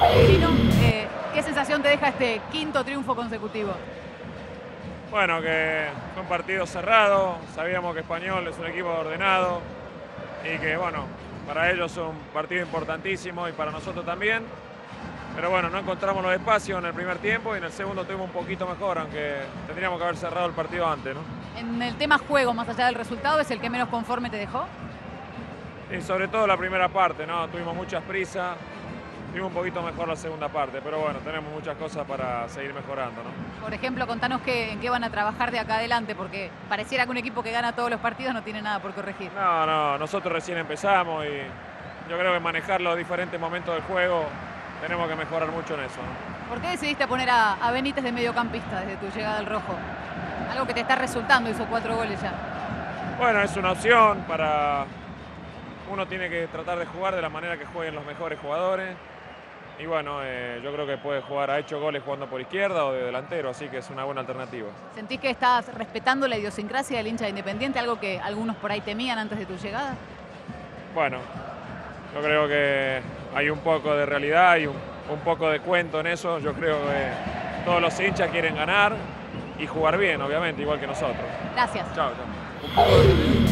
Eh, ¿qué sensación te deja este quinto triunfo consecutivo? Bueno, que fue un partido cerrado, sabíamos que Español es un equipo ordenado y que, bueno, para ellos es un partido importantísimo y para nosotros también. Pero bueno, no encontramos los espacios en el primer tiempo y en el segundo tuvimos un poquito mejor, aunque tendríamos que haber cerrado el partido antes, ¿no? En el tema juego, más allá del resultado, ¿es el que menos conforme te dejó? Y sobre todo la primera parte, ¿no? Tuvimos muchas prisas, tuvimos un poquito mejor la segunda parte, pero bueno, tenemos muchas cosas para seguir mejorando, ¿no? Por ejemplo, contanos qué, en qué van a trabajar de acá adelante, porque pareciera que un equipo que gana todos los partidos no tiene nada por corregir. No, no, nosotros recién empezamos y yo creo que manejar los diferentes momentos del juego tenemos que mejorar mucho en eso. ¿no? ¿Por qué decidiste poner a, a Benítez de mediocampista desde tu llegada al rojo? Algo que te está resultando, hizo cuatro goles ya. Bueno, es una opción para... Uno tiene que tratar de jugar de la manera que jueguen los mejores jugadores. Y bueno, eh, yo creo que puede jugar, ha hecho goles jugando por izquierda o de delantero, así que es una buena alternativa. ¿Sentís que estás respetando la idiosincrasia del hincha de Independiente, algo que algunos por ahí temían antes de tu llegada? Bueno, yo creo que hay un poco de realidad y un, un poco de cuento en eso. Yo creo que todos los hinchas quieren ganar y jugar bien, obviamente, igual que nosotros. Gracias. Chao, chao.